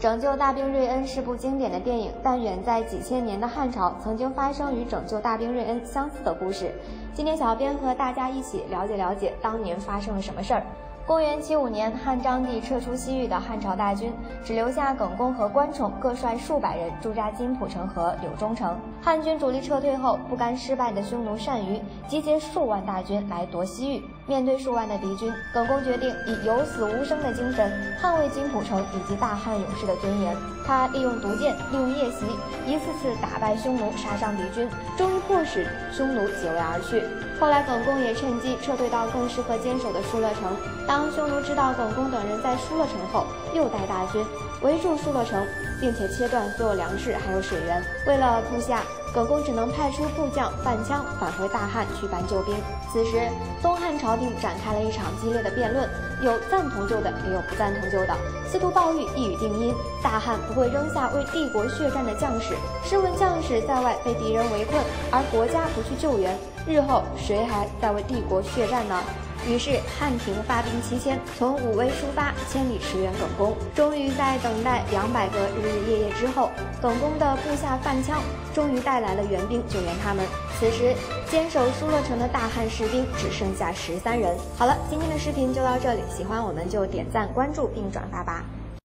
拯救大兵瑞恩是部经典的电影，但远在几千年的汉朝，曾经发生与拯救大兵瑞恩相似的故事。今天，小编和大家一起了解了解当年发生了什么事儿。公元七五年，汉章帝撤出西域的汉朝大军，只留下耿恭和关宠各率数百人驻扎金浦城和柳中城。汉军主力撤退后，不甘失败的匈奴单于集结数万大军来夺西域。面对数万的敌军，耿恭决定以有死无生的精神捍卫金浦城以及大汉勇士的尊严。他利用毒箭，利用夜袭，一次次打败匈奴，杀伤敌军，终于迫使匈奴解围而去。后来，耿恭也趁机撤退到更适合坚守的疏勒城。当匈奴知道耿恭等人在疏勒城后，又带大军围住疏勒城，并且切断所有粮食还有水源。为了部下。耿恭只能派出部将范羌返回大汉去搬救兵。此时，东汉朝廷展开了一场激烈的辩论，有赞同救的，也有不赞同救的。司徒鲍玉一语定音：大汉不会扔下为帝国血战的将士。试问将士在外被敌人围困，而国家不去救援，日后谁还在为帝国血战呢？于是汉廷发兵七千，从武威出发，千里驰援耿恭。终于在等待两百个日日夜夜之后，耿恭的部下范羌终于带来了援兵救援他们。此时坚守疏勒城的大汉士兵只剩下十三人。好了，今天的视频就到这里，喜欢我们就点赞、关注并转发吧。